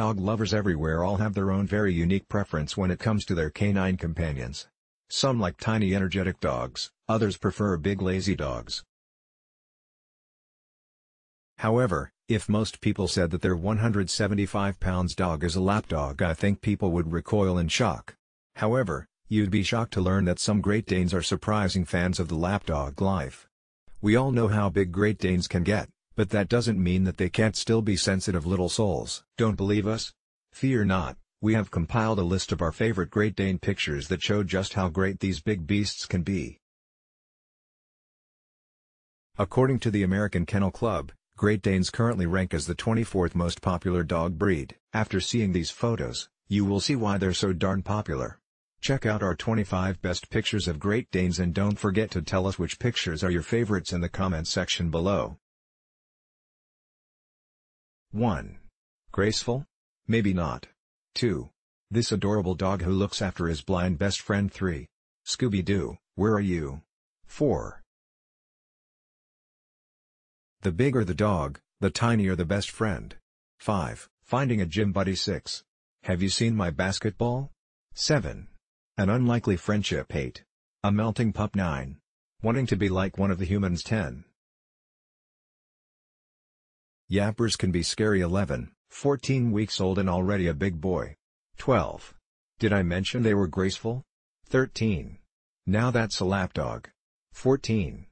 Dog lovers everywhere all have their own very unique preference when it comes to their canine companions. Some like tiny energetic dogs, others prefer big lazy dogs. However, if most people said that their 175 pounds dog is a lapdog I think people would recoil in shock. However, you'd be shocked to learn that some Great Danes are surprising fans of the lapdog life. We all know how big Great Danes can get, but that doesn't mean that they can't still be sensitive little souls. Don't believe us? Fear not, we have compiled a list of our favorite Great Dane pictures that show just how great these big beasts can be. According to the American Kennel Club, Great Danes currently rank as the 24th most popular dog breed. After seeing these photos, you will see why they're so darn popular. Check out our 25 best pictures of Great Danes and don't forget to tell us which pictures are your favorites in the comments section below. 1. Graceful? Maybe not. 2. This adorable dog who looks after his blind best friend 3. Scooby-Doo, where are you? 4. The bigger the dog, the tinier the best friend. 5. Finding a gym buddy 6. Have you seen my basketball? 7. An unlikely friendship 8. A melting pup 9. Wanting to be like one of the humans 10. Yappers can be scary 11, 14 weeks old and already a big boy. 12. Did I mention they were graceful? 13. Now that's a lapdog. 14.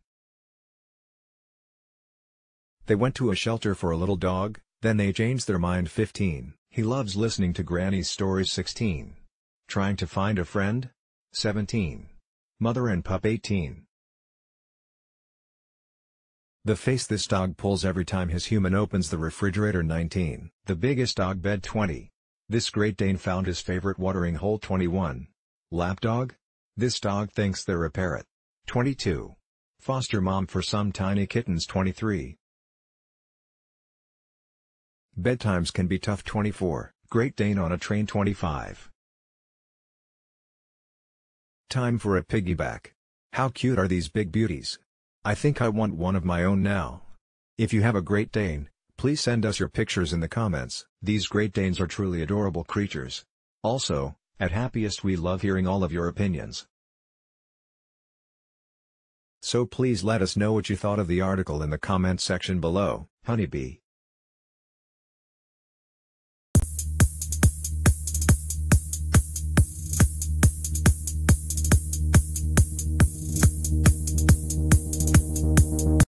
They went to a shelter for a little dog, then they changed their mind 15. He loves listening to Granny's stories 16. Trying to find a friend? 17. Mother and pup 18. The face this dog pulls every time his human opens the refrigerator 19. The biggest dog bed 20. This Great Dane found his favorite watering hole 21. Lapdog? This dog thinks they're a parrot. 22. Foster mom for some tiny kittens 23. Bedtimes can be tough 24. Great Dane on a train 25. Time for a piggyback. How cute are these big beauties? I think I want one of my own now. If you have a Great Dane, please send us your pictures in the comments. These Great Danes are truly adorable creatures. Also, at Happiest we love hearing all of your opinions. So please let us know what you thought of the article in the comment section below. Honeybee,